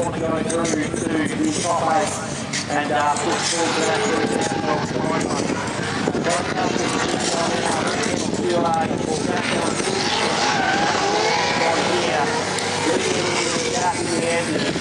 want to go through to the five and uh, push forward to that third down goal the position on our midfield are the right here, leading.